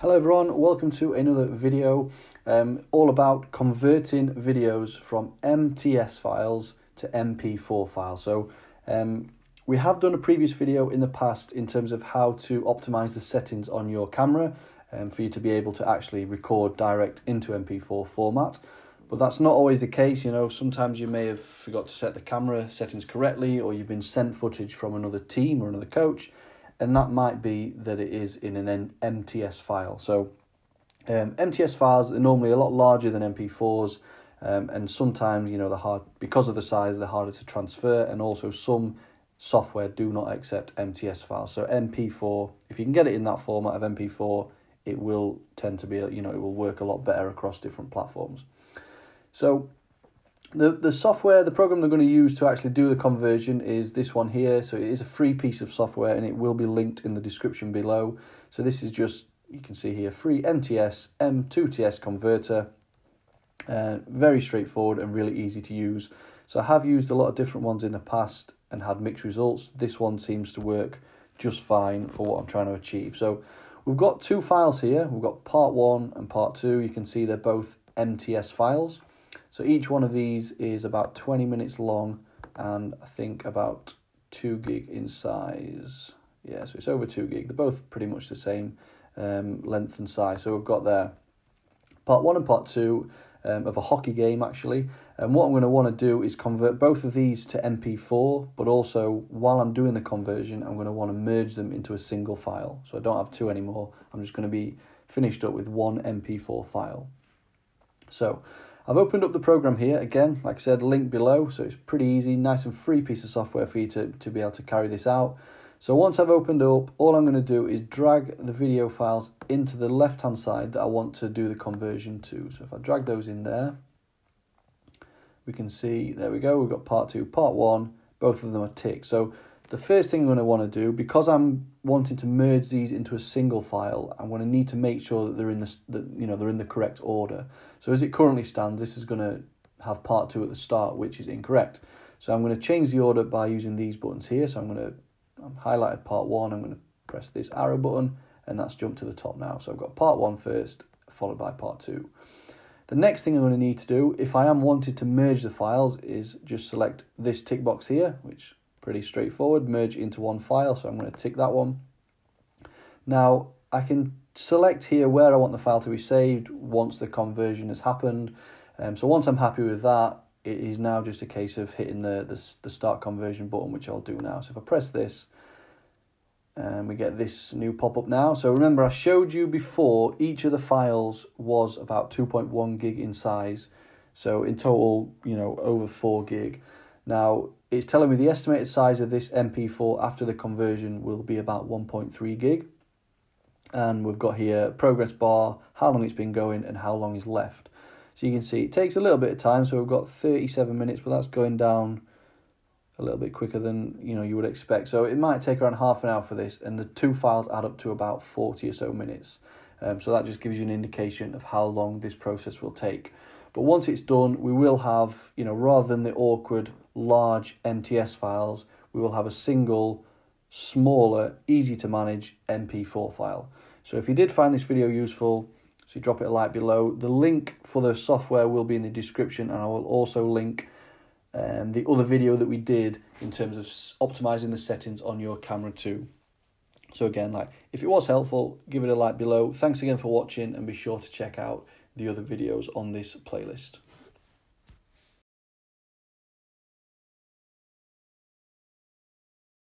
Hello everyone, welcome to another video um, all about converting videos from MTS files to MP4 files. So um, we have done a previous video in the past in terms of how to optimize the settings on your camera um, for you to be able to actually record direct into MP4 format. But that's not always the case, you know, sometimes you may have forgot to set the camera settings correctly or you've been sent footage from another team or another coach and that might be that it is in an MTS file. So um, MTS files are normally a lot larger than MP4s, um, and sometimes you know they're hard because of the size. They're harder to transfer, and also some software do not accept MTS files. So MP4, if you can get it in that format of MP4, it will tend to be you know it will work a lot better across different platforms. So the the software, the program they're going to use to actually do the conversion is this one here. So it is a free piece of software and it will be linked in the description below. So this is just, you can see here, free MTS M2TS converter. Uh, very straightforward and really easy to use. So I have used a lot of different ones in the past and had mixed results. This one seems to work just fine for what I'm trying to achieve. So we've got two files here. We've got part one and part two. You can see they're both MTS files. So each one of these is about 20 minutes long and I think about 2 gig in size. Yeah, so it's over 2 gig. They're both pretty much the same um, length and size. So we've got there part 1 and part 2 um, of a hockey game actually. And what I'm going to want to do is convert both of these to MP4, but also while I'm doing the conversion, I'm going to want to merge them into a single file. So I don't have two anymore. I'm just going to be finished up with one MP4 file. So I've opened up the program here again, like I said, link below, so it's pretty easy, nice and free piece of software for you to, to be able to carry this out. So once I've opened up, all I'm going to do is drag the video files into the left hand side that I want to do the conversion to. So if I drag those in there, we can see, there we go, we've got part two, part one, both of them are ticked. So the first thing I'm going to want to do, because I'm wanting to merge these into a single file, I'm going to need to make sure that they're in the, you know they're in the correct order. So as it currently stands, this is going to have part two at the start, which is incorrect. So I'm going to change the order by using these buttons here. So I'm going to I'm highlighted part one. I'm going to press this arrow button, and that's jumped to the top now. So I've got part one first, followed by part two. The next thing I'm going to need to do, if I am wanted to merge the files, is just select this tick box here, which Pretty straightforward, merge into one file, so I'm going to tick that one. Now, I can select here where I want the file to be saved once the conversion has happened. Um, so once I'm happy with that, it is now just a case of hitting the, the, the start conversion button, which I'll do now. So if I press this, and um, we get this new pop-up now. So remember, I showed you before each of the files was about 2.1 gig in size. So in total, you know, over 4 gig. Now, it's telling me the estimated size of this MP4 after the conversion will be about 1.3 gig. And we've got here progress bar, how long it's been going, and how long is left. So you can see it takes a little bit of time. So we've got 37 minutes, but that's going down a little bit quicker than you know you would expect. So it might take around half an hour for this, and the two files add up to about 40 or so minutes. Um, so that just gives you an indication of how long this process will take. But once it's done, we will have, you know, rather than the awkward large MTS files, we will have a single, smaller, easy to manage MP4 file. So if you did find this video useful, so you drop it a like below. The link for the software will be in the description, and I will also link um, the other video that we did in terms of optimizing the settings on your camera too. So again, like if it was helpful, give it a like below. Thanks again for watching, and be sure to check out the other videos on this playlist.